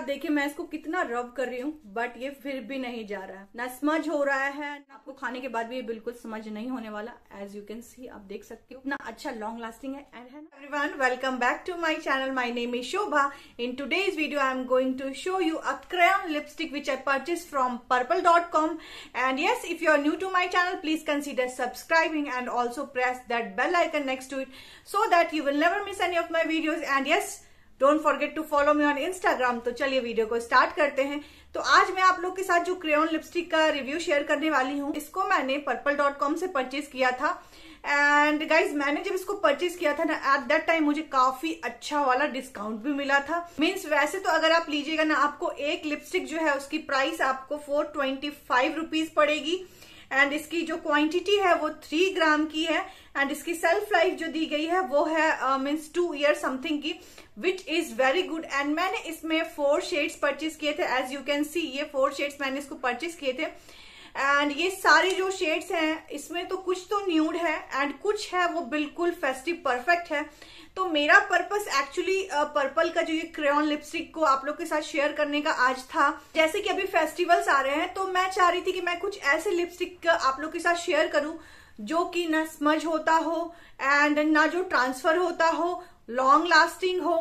आप देखिए, मैं इसको कितना रब कर रही हूँ बट ये फिर भी नहीं जा रहा है। ना स्मज हो रहा है, ना आपको खाने के बाद भी ये बिल्कुल समझ नहीं होने वाला। एज यू कैन सी आप देख सकते हो इतना अच्छा लॉन्ग लास्टिंग है। And hey everyone welcome back to my channel my name is Shobha in today's video I am going to show you a lipstick which I purchase from purple dot com and yes if you are new to my channel please consider subscribing and also press that bell icon next to it so that you will never miss any of my videos and yes don't forget to follow me on Instagram तो चलिए video को start करते हैं। तो आज मैं आप लोग के साथ जो क्रेन लिपस्टिक का रिव्यू शेयर करने वाली हूँ, इसको मैंने पर्पल डॉट कॉम से परचेज किया था। एंड गाइज़ मैंने जब इसको परचेज किया था ना एट दैट टाइम मुझे काफ़ी अच्छा वाला डिस्काउंट भी मिला था। मीन्स वैसे तो अगर आप लीजिएगा ना, आपको एक लिपस्टिक जो है, उसकी प्राइस आपको फोर ट्वेंटी फाइव रुपीज़ पड़ेगी। एंड इसकी जो क्वांटिटी है, वो थ्री ग्राम की है। एंड इसकी सेल्फ लाइफ जो दी गई है, वो है मीन्स टू ईयर समथिंग की which is very good and मैंने इसमें फोर शेड्स परचेज किए थे. एज यू कैन सी ये फोर शेड्स मैंने इसको परचेज किए थे. एंड ये सारे जो शेड्स हैं, इसमें तो कुछ तो न्यूड है एंड कुछ है वो बिल्कुल फेस्टिव परफेक्ट है. तो मेरा पर्पस एक्चुअली पर्पल का जो ये क्रेन लिपस्टिक को आप लोग के साथ शेयर करने का आज था. जैसे कि अभी फेस्टिवल्स आ रहे हैं तो मैं चाह रही थी कि मैं कुछ ऐसे लिपस्टिक आप लोग के साथ शेयर करूँ जो कि ना स्मज होता हो एंड ना जो ट्रांसफ़र होता हो लॉन्ग लास्टिंग हो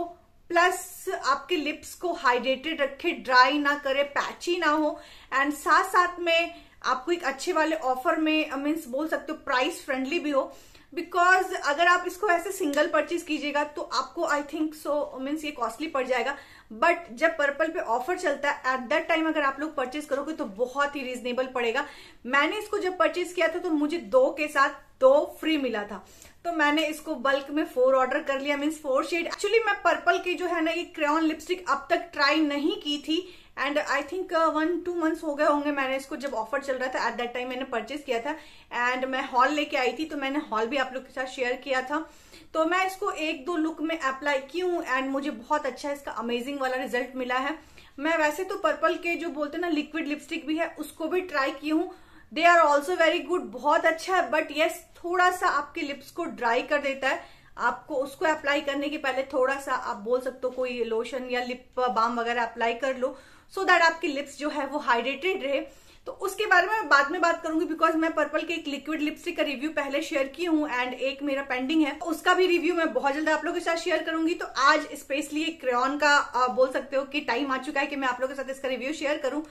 प्लस आपके लिप्स को हाइड्रेटेड रखे ड्राई ना करे पैची ना हो एंड साथ साथ में आपको एक अच्छे वाले ऑफ़र में मीन्स बोल सकते हो प्राइस फ्रेंडली भी हो बिकॉज़ अगर आप इसको ऐसे सिंगल परचेज कीजिएगा तो आपको आई थिंक सो मीन्स ये कॉस्टली पड़ जाएगा। बट जब पर्पल पे ऑफ़र चलता है एट दैट टाइम अगर आप लोग परचेज करोगे तो बहुत ही रीजनेबल पड़ेगा। मैंने इसको जब परचेज किया था तो मुझे दो के साथ दो फ्री मिला था। तो मैंने इसको बल्क में फोर ऑर्डर कर लिया मीन्स फोर शेड एक्चुअली मैं पर्पल की जो है ना, ये क्रेन लिपस्टिक अब तक ट्राई नहीं की थी। And I think one two months हो गए होंगे मैंने इसको जब ऑफ़र चल रहा था एट दैट टाइम मैंने परचेज किया था। एंड मैं हॉल लेके आई थी तो मैंने हॉल भी आप लोग के साथ शेयर किया था। तो मैं इसको एक दो लुक में अप्लाई की हूँ एंड मुझे बहुत अच्छा इसका अमेजिंग वाला रिज़ल्ट मिला है। मैं वैसे तो पर्पल के जो बोलते हैं ना लिक्विड लिपस्टिक भी है, उसको भी ट्राई की हूँ। They are also very good बहुत अच्छा है बट येस थोड़ा सा आपके लिप्स को ड्राई कर देता है। आपको उसको अप्लाई करने के पहले थोड़ा सा आप बोल सकते हो कोई लोशन या लिप बाम वगैरह अप्लाई कर लो सो so दैट आपकी लिप्स जो है वो हाइड्रेटेड रहे। तो उसके बारे में बाद में बात करूँगी बिकॉज़ मैं पर्पल के एक लिक्विड लिपस्टिक का रिव्यू पहले शेयर की हूँ एंड एक मेरा पेंडिंग है। उसका भी रिव्यू मैं बहुत जल्द आप लोगों के साथ शेयर करूँगी। तो आज स्पेशली क्रेन का आ, बोल सकते हो कि टाइम आ चुका है कि मैं आप लोगों के साथ इसका रिव्यू शेयर करूँ।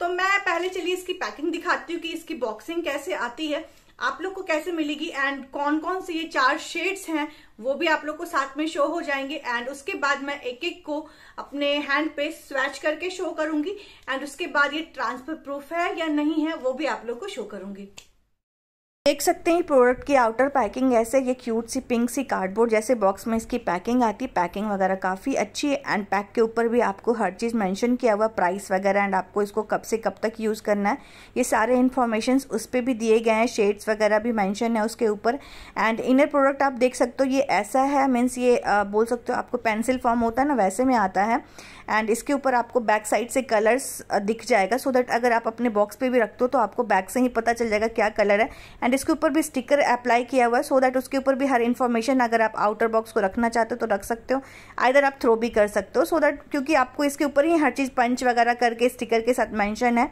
तो मैं पहले चलिए इसकी पैकिंग दिखाती हूँ कि इसकी बॉक्सिंग कैसे आती है। आप लोग को कैसे मिलेगी एंड कौन कौन से ये चार शेड्स हैं, वो भी आप लोग को साथ में शो हो जाएँगे एंड उसके बाद मैं एक एक को अपने हैंड पे स्वैच करके शो करूँगी एंड उसके बाद ये ट्रांसफ़र प्रूफ है या नहीं है, वो भी आप लोग को शो करूँगी। देख सकते हैं प्रोडक्ट की आउटर पैकिंग ऐसे ये क्यूट सी पिंक सी कार्डबोर्ड जैसे बॉक्स में इसकी पैकिंग आती है। पैकिंग वगैरह काफ़ी अच्छी है एंड पैक के ऊपर भी आपको हर चीज़ मेंशन किया हुआ प्राइस वगैरह एंड आपको इसको कब से कब तक यूज़ करना है। ये सारे इन्फॉर्मेशन उस पर भी दिए गए हैं शेड्स वगैरह भी मैंशन है उसके ऊपर। एंड इनर प्रोडक्ट आप देख सकते हो ये ऐसा है मीन्स ये आ, बोल सकते हो आपको पेंसिल फॉर्म होता है ना वैसे में आता है। एंड इसके ऊपर आपको बैक साइड से कलर्स दिख जाएगा। सो so दैट अगर आप अपने बॉक्स पे भी रखते हो तो आपको बैक से ही पता चल जाएगा क्या कलर है। एंड इसके ऊपर भी स्टिकर अप्लाई किया हुआ है सो दैट उसके ऊपर भी हर इन्फॉर्मेशन अगर आप आउटर बॉक्स को रखना चाहते हो तो रख सकते हो। आइधर आप थ्रो भी कर सकते हो सो दैट क्योंकि आपको इसके ऊपर ही हर चीज़ पंच वगैरह करके स्टिकर के साथ मैंशन है।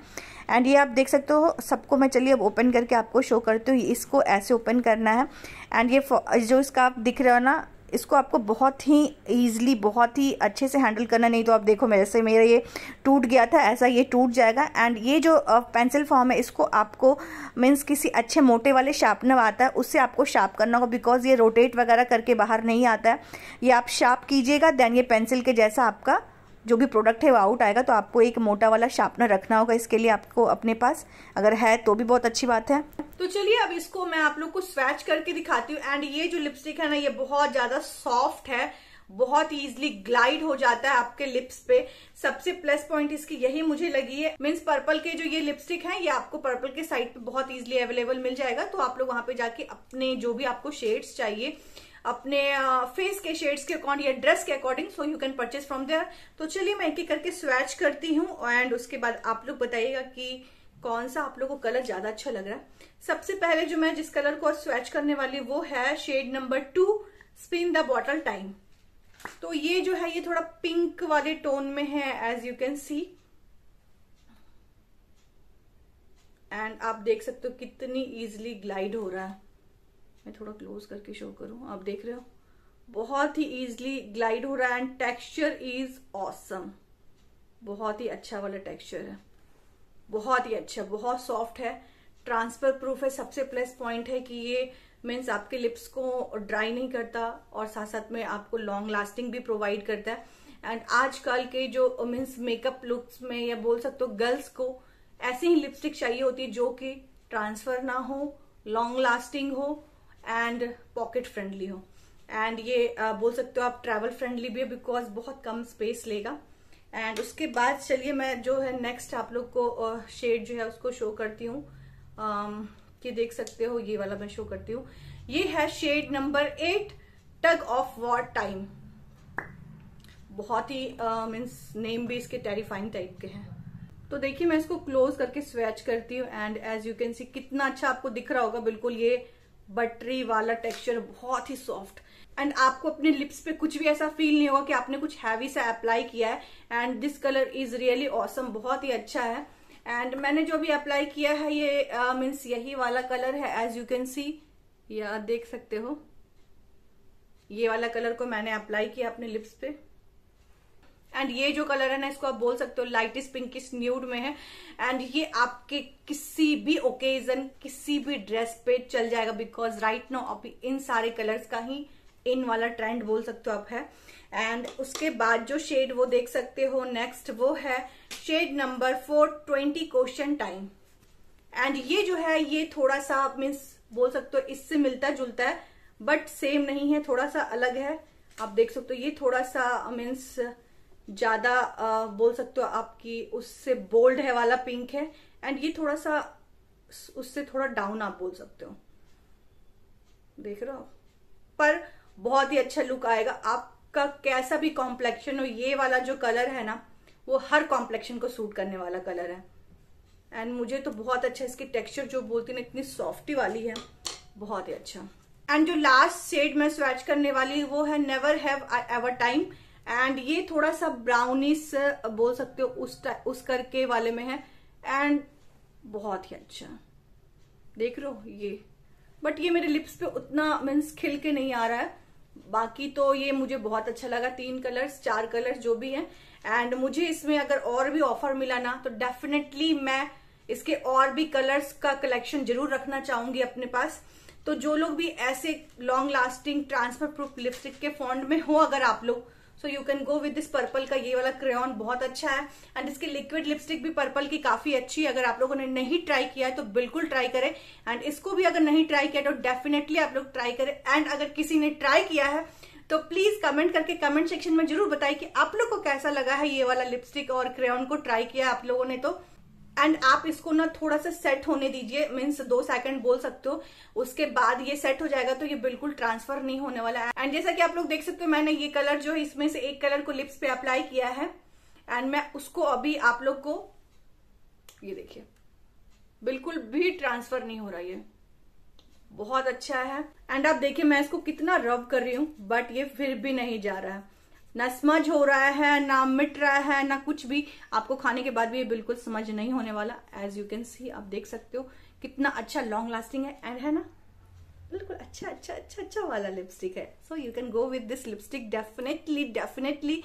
एंड ये आप देख सकते हो, सबको मैं, चलिए अब ओपन करके आपको शो करती हूँ, इसको ऐसे ओपन करना है। एंड ये जो इसका आप दिख रहे हो ना इसको आपको बहुत ही ईजिली बहुत ही अच्छे से हैंडल करना नहीं तो आप देखो, मेरे से मेरा ये टूट गया था, ऐसा ये टूट जाएगा। एंड ये जो पेंसिल फॉर्म है, इसको आपको मीन्स किसी अच्छे मोटे वाले शार्पनर आता है, उससे आपको शार्प करना होगा। बिकॉज़ ये रोटेट वगैरह करके बाहर नहीं आता है। ये आप शार्प कीजिएगा देन ये पेंसिल के जैसा आपका जो भी प्रोडक्ट है, वो आउट आएगा। तो आपको एक मोटा वाला शार्पनर रखना होगा इसके लिए आपको अपने पास। अगर है तो भी बहुत अच्छी बात है। तो चलिए अब इसको मैं आप लोग को स्वैच करके दिखाती हूँ। एंड ये जो लिपस्टिक है ना, ये बहुत ज़्यादा सॉफ्ट है। बहुत इजीली ग्लाइड हो जाता है आपके लिप्स पे। सबसे प्लस पॉइंट इसकी यही मुझे लगी है। मीन्स पर्पल के जो ये लिपस्टिक है, ये आपको पर्पल के साइड पे बहुत इजीली अवेलेबल मिल जाएगा। तो आप लोग वहाँ पे जाके अपने जो भी आपको शेड्स चाहिए, अपने फेस के शेड्स के अकॉर्डिंग या ड्रेस के according so you can purchase from there तो चलिए मैं एक एक करके स्वैच करती हूँ। एंड उसके बाद आप लोग बताइएगा कि कौन सा आप लोग को कलर ज़्यादा अच्छा लग रहा है? सबसे पहले जो मैं जिस कलर को स्वैच करने वाली वो है shade number two spin the bottle time तो ये जो है, ये थोड़ा पिंक वाले टोन में है as you can see and आप देख सकते हो कितनी इजिली ग्लाइड हो रहा है। मैं थोड़ा क्लोज करके शो करूँ। आप देख रहे हो? बहुत ही इजिली ग्लाइड हो रहा है एंड टेक्सचर इज़ ऑसम बहुत ही अच्छा वाला टेक्सचर है। बहुत ही अच्छा बहुत सॉफ्ट है। ट्रांसफ़र प्रूफ है, सबसे प्लस पॉइंट है कि ये मीन्स आपके लिप्स को ड्राई नहीं करता और साथ साथ में आपको लॉन्ग लास्टिंग भी प्रोवाइड करता है। एंड आजकल के जो मीन्स मेकअप लुक्स में या बोल सकते हो गर्ल्स को, ऐसी ही लिपस्टिक चाहिए होती है जो कि ट्रांसफ़र ना हो लॉन्ग लास्टिंग हो एंड पॉकेट फ्रेंडली हो। एंड ये बोल सकते हो आप ट्रैवल फ्रेंडली भी है बिकॉज़ बहुत कम स्पेस लेगा। एंड उसके बाद चलिए मैं जो है नेक्स्ट आप लोग को शेड जो है उसको शो करती हूँ। कि देख सकते हो, ये वाला मैं शो करती हूँ। ये है shade number eight tug of war time बहुत ही मीन्स नेम भी इसके टेरिफाइंग टाइप के हैं। तो देखिए मैं इसको क्लोज करके स्वेच करती हूँ and as you can see कितना अच्छा आपको दिख रहा होगा, बिल्कुल ये बटरी वाला टेक्सचर बहुत ही सॉफ्ट एंड आपको अपने लिप्स पे कुछ भी ऐसा फील नहीं होगा कि आपने कुछ हैवी सा अप्लाई किया है। And this colour is really awesome बहुत ही अच्छा है। एंड मैंने जो भी अप्लाई किया है ये मीन्स uh, यही वाला कलर है एज यू कैन सी या देख सकते हो। ये वाला कलर को मैंने अप्लाई किया अपने लिप्स पे। एंड ये जो कलर है ना इसको आप बोल सकते हो लाइटिस पिंकिस न्यूड में है। एंड ये आपके किसी भी ओकेजन किसी भी ड्रेस पे चल जाएगा बिकॉज़ राइट नो अभी इन सारे कलर्स का ही इन वाला ट्रेंड बोल सकते हो आप, है? एंड उसके बाद जो शेड वो देख सकते हो नेक्स्ट वो है shade number four twenty question time and ये जो है, ये थोड़ा सा आप मीन्स बोल सकते हो, इससे मिलता जुलता है बट सेम नहीं है, थोड़ा सा अलग है। आप देख सकते हो, ये थोड़ा सा मीन्स ज़्यादा बोल सकते हो आपकी, उससे बोल्ड है वाला पिंक है। एंड ये थोड़ा सा उससे थोड़ा डाउन आप बोल सकते हो। देख रहे हो पर बहुत ही अच्छा लुक आएगा। आपका कैसा भी कॉम्प्लेक्शन हो, ये वाला जो कलर है ना, वो हर कॉम्प्लेक्शन को सूट करने वाला कलर है। एंड मुझे तो बहुत अच्छा इसकी टेक्सचर जो बोलती ना, इतनी सॉफ्टी वाली है। बहुत ही अच्छा। एंड जो लास्ट शेड मैं स्वेच करने वाली, वो है never have ever time and ये थोड़ा सा ब्राउनिश बोल सकते हो, उस उस करके वाले में है। एंड बहुत ही अच्छा। देख रहे हो? ये। बट ये मेरे लिप्स पे उतना मीन्स खिल के नहीं आ रहा है। बाकी तो ये मुझे बहुत अच्छा लगा, तीन कलर्स चार कलर्स जो भी हैं। एंड मुझे इसमें अगर और भी ऑफ़र मिला ना तो डेफिनेटली मैं इसके और भी कलर्स का कलेक्शन ज़रूर रखना चाहूँगी अपने पास। तो जो लोग भी ऐसे long lasting transfer proof lipstick के फॉन्ड में हो, अगर आप लोग so you can go with this purple का ये वाला क्रेन बहुत अच्छा है. एंड इसकी लिक्विड लिपस्टिक भी पर्पल की काफ़ी अच्छी है. अगर आप लोगों ने नहीं ट्राई किया है तो बिल्कुल ट्राई करें. एंड इसको भी अगर नहीं ट्राई किया तो डेफिनेटली आप लोग ट्राई करें. एंड अगर किसी ने ट्राई किया है तो प्लीज़ कमेंट करके कमेंट सेक्शन में ज़रूर बताए कि आप लोग को कैसा लगा है ये वाला लिपस्टिक और क्रेन को ट्राई किया आप लोगों ने तो. एंड आप इसको ना थोड़ा सा सेट होने दीजिए। मीन्स दो सेकंड बोल सकते हो। उसके बाद ये सेट हो जाएगा तो ये बिल्कुल ट्रांसफ़र नहीं होने वाला है। एंड जैसा कि आप लोग देख सकते हो, मैंने ये कलर जो है, इसमें से एक कलर को लिप्स पे अप्लाई किया है। एंड मैं उसको अभी आप लोग को, ये देखिए, बिल्कुल भी ट्रांसफ़र नहीं हो रहा ये। बहुत अच्छा है। एंड आप देखिए, मैं इसको कितना रब कर रही हूँ बट ये फिर भी नहीं जा रहा है। ना समझ हो रहा है ना मिट रहा है ना कुछ भी। आपको खाने के बाद भी ये बिल्कुल समझ नहीं होने वाला। एज यू कैन सी आप देख सकते हो कितना अच्छा लॉन्ग लास्टिंग है। एंड है ना? बिल्कुल अच्छा अच्छा अच्छा अच्छा वाला लिपस्टिक है। So you can go with this lipstick definitely definitely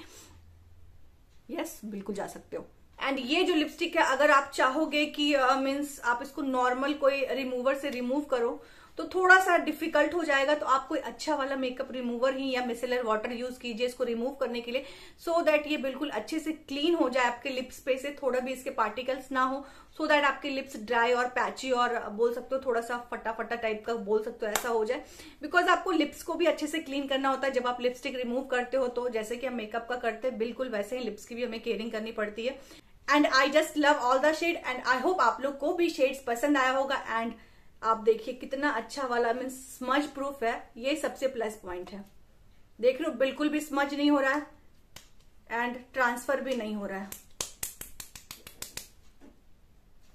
yes बिल्कुल जा सकते हो। एंड ये जो लिपस्टिक है अगर आप चाहोगे कि मीन्स uh, आप इसको नॉर्मल कोई रिमूवर से रिमूव करो तो थोड़ा सा डिफ़िकल्ट हो जाएगा तो आप कोई अच्छा वाला मेकअप रिमूवर ही या मिसेलर वाटर यूज़ कीजिए इसको रिमूव करने के लिए सो so दैट ये बिल्कुल अच्छे से क्लीन हो जाए आपके लिप्स पे से, थोड़ा भी इसके पार्टिकल्स ना हो सो so दैट आपके लिप्स ड्राई और पैची और बोल सकते हो थोड़ा सा फटा फटा टाइप का बोल सकते हो, ऐसा हो जाए। बिकॉज़ आपको लिप्स को भी अच्छे से क्लीन करना होता है, जब आप लिपस्टिक रिमूव करते हो तो जैसे कि हम मेकअप का करते हैं, बिल्कुल वैसे ही लिप्स की भी हमें केयरिंग करनी पड़ती है। And I just love all the shade and I hope आप लोग को भी शेड्स पसंद आया होगा एंड आप देखिए कितना अच्छा वाला मीन स्मज प्रूफ है ये सबसे प्लस पॉइंट है। देख लो बिल्कुल भी स्मज नहीं हो रहा है एंड ट्रांसफ़र भी नहीं हो रहा है।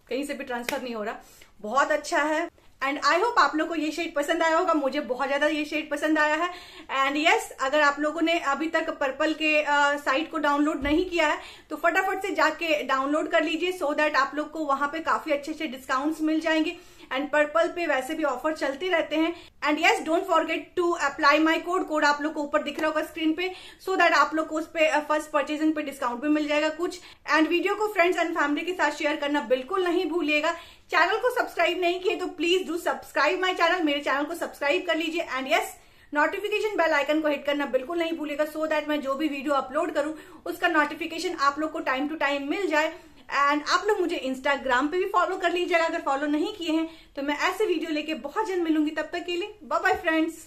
कहीं से भी ट्रांसफ़र नहीं हो रहा। बहुत अच्छा है एंड आई होप आप लोग को ये शेड पसंद आया होगा मुझे बहुत ज़्यादा ये शेड पसंद आया है। एंड यस yes, अगर आप लोगों ने अभी तक पर्पल के साइट uh, को डाउनलोड नहीं किया है तो फटाफट से जाके डाउनलोड कर लीजिए सो so दैट आप लोग को वहाँ पे काफ़ी अच्छे अच्छे डिस्काउंट्स मिल जाएँगे। एंड पर्पल पे वैसे भी ऑफ़र चलते रहते हैं. And yes don't forget to apply my code code आप लोग को ऊपर दिख रहा होगा स्क्रीन पे सो so दैट आप लोग को उस पर फ़र्स्ट परचेजिंग पे डिस्काउंट भी मिल जाएगा कुछ. एंड वीडियो को फ्रेंड्स एंड फैमिली के साथ शेयर करना बिल्कुल नहीं भूलिएगा. चैनल को सब्सक्राइब नहीं किए तो please do subscribe my channel मेरे चैनल को सब्सक्राइब कर लीजिए. And yes notification bell icon को हिट करना बिल्कुल नहीं भूलेगा सो so दैट मैं जो भी वीडियो अपलोड करूँ, उसका नोटिफिकेशन आप लोग को टाइम टू टाइम मिल जाए. एंड आप लोग मुझे इंस्टाग्राम पे भी फॉलो कर लीजिएगा। अगर फॉलो नहीं किए हैं तो मैं ऐसे वीडियो लेके बहुत जल्द मिलूँगी। तब तक के लिए बाय बाय फ्रेंड्स